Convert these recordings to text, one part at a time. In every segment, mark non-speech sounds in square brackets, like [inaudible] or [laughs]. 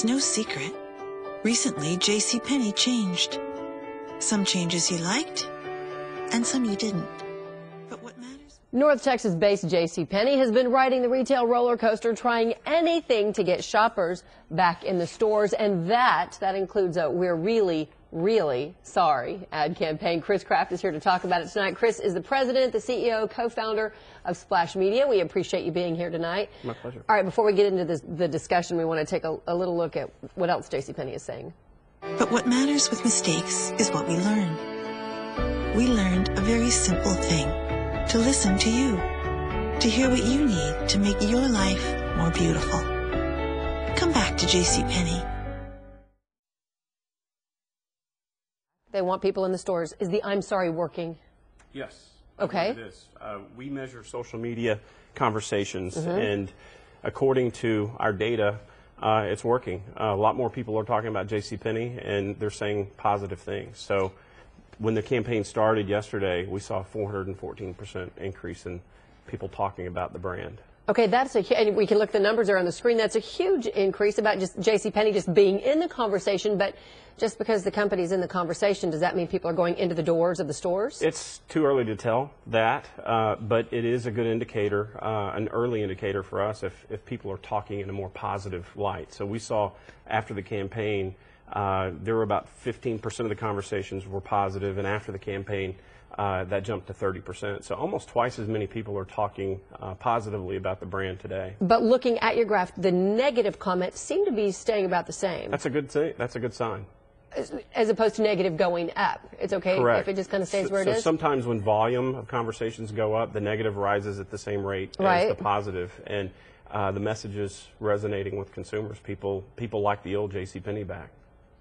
It's no secret. Recently, J.C. JCPenney changed. Some changes you liked, and some you didn't. But what matters? North Texas-based JCPenney has been riding the retail roller coaster, trying anything to get shoppers back in the stores, and that, that includes a we're really, really sorry ad campaign. Chris Kraft is here to talk about it tonight. Chris is the president, the CEO, co-founder of Splash Media. We appreciate you being here tonight. My pleasure. All right, before we get into this, the discussion, we want to take a, a little look at what else JCPenney is saying. But what matters with mistakes is what we learn. We learned a very simple thing to listen to you, to hear what you need to make your life more beautiful. Come back to JCPenney. They want people in the stores. Is the I'm sorry working? Yes. Okay. It is. Uh, we measure social media conversations, Mm-hmm. and according to our data, uh, it's working. Uh, a lot more people are talking about JCPenney, and they're saying positive things. So when the campaign started yesterday, we saw a 414% increase in people talking about the brand. Okay, that's a and we can look the numbers are on the screen. That's a huge increase about just J.C. Penney just being in the conversation. But just because the company's in the conversation, does that mean people are going into the doors of the stores? It's too early to tell that, uh, but it is a good indicator, uh, an early indicator for us if, if people are talking in a more positive light. So we saw after the campaign, uh, there were about 15% of the conversations were positive, and after the campaign, uh, that jumped to 30%. So almost twice as many people are talking uh, positively about the brand today. but looking at your graph, the negative comments seem to be staying about the same, That's a good thing. That's a good sign. as opposed to negative going up. It's okay Correct. if it just kind of stays so, where it so is. sometimes when volume of conversations go up, the negative rises at the same rate Right. as the positive, and uh, the message is resonating with consumers. People people like the old J.C. Penney back.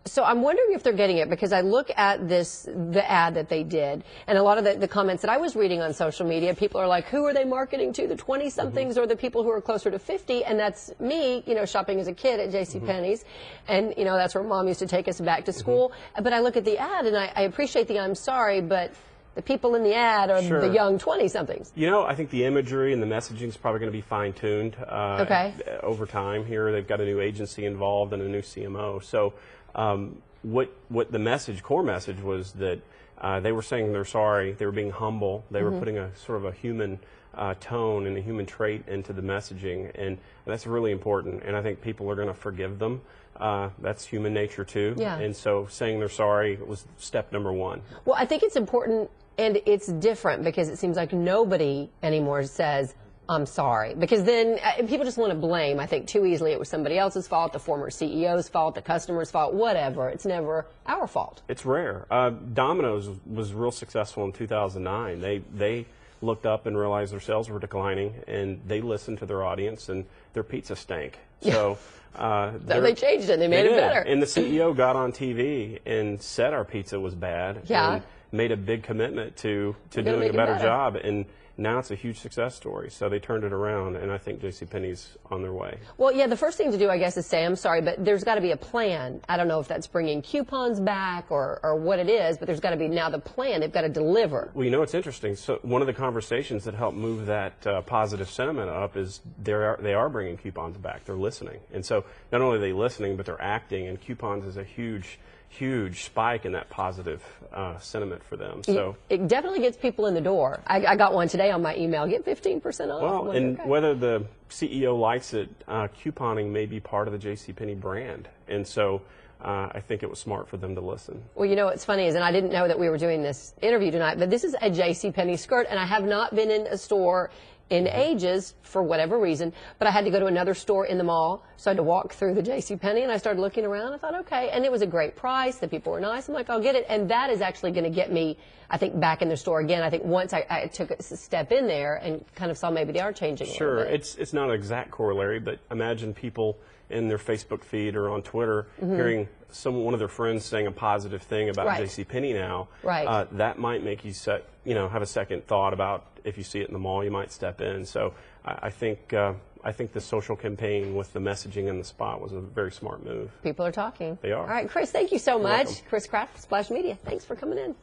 So I'm wondering if they're getting it because I look at this, the ad that they did, and a lot of the, the comments that I was reading on social media, people are like, who are they marketing to? The 20 somethings Mm-hmm. or the people who are closer to 50? And that's me, you know, shopping as a kid at Mm-hmm. J.C. Penney's. And, you know, that's where mom used to take us back to school. But I look at the ad and I, I appreciate the I'm sorry, but the people in the ad are Sure. the young 20 somethings. You know, I think the imagery and the messaging is probably going to be fine tuned uh, Okay. over time. Here, they've got a new agency involved and a new CMO. So, um, what what the message, core message, was that uh, they were saying they're sorry. They were being humble. They Mm-hmm. were putting a sort of a human uh, tone and a human trait into the messaging, and that's really important. And I think people are going to forgive them. Uh, that's human nature too. Yeah. And so, saying they're sorry was step number one. Well, I think it's important and it's different because it seems like nobody anymore says, I'm sorry. Because then uh, people just want to blame. I think too easily it was somebody else's fault, the former CEO's fault, the customer's fault, whatever. It's never our fault. It's rare. Uh, Domino's was real successful in 2009. They they looked up and realized their sales were declining, and they listened to their audience, and their pizza stank. [laughs] So. Uh, So they're- changed it. They made it did. better. And the CEO got on TV and said our pizza was bad. Yeah. And made a big commitment to, to We're doing a better better. job. And now it's a huge success story. So they turned it around, and I think JCPenney's on their way. Well, yeah, the first thing to do, I guess, is say, I'm sorry, but there's got to be a plan. I don't know if that's bringing coupons back or, or what it is, but there's got to be now the plan. They've got to deliver. Well, you know, it's interesting. So one of the conversations that helped move that uh, positive sentiment up is they are they are bringing coupons back. They're listening, and so not only are they listening, but they're acting. And coupons is a huge, huge spike in that positive uh, sentiment for them. So. It definitely gets people in the door. I, I got one today on my email. Get 15% off. Well, like, and okay. whether the CEO likes it, uh, couponing may be part of the JCPenney brand, and so uh, I think it was smart for them to listen. Well, you know what's funny is, and I didn't know that we were doing this interview tonight, but this is a J.C. Penney skirt, and I have not been in a store in mm-hmm. ages for whatever reason, but I had to go to another store in the mall, so I had to walk through the J.C. Penney, and I started looking around. I thought, okay, and it was a great price. The people were nice. I'm like, I'll get it, and that is actually going to get me, I think, back in the store again. I think once I, I took a step in there and kind of saw maybe they are changing. Sure, it's it's not an exact corollary, but imagine people in their Facebook feed or on Twitter hearing some one of their friends saying a positive thing about. Right. JCPenney now. Right. Uh, that might make you set you know have a second thought about if you see it in the mall, you might step in. So I, I think. Uh, I think the social campaign with the messaging in the spot was a very smart move. People are talking. They are. All right, Chris, thank you so much. welcome. Chris Kraft, Splash Media. Thanks for coming in.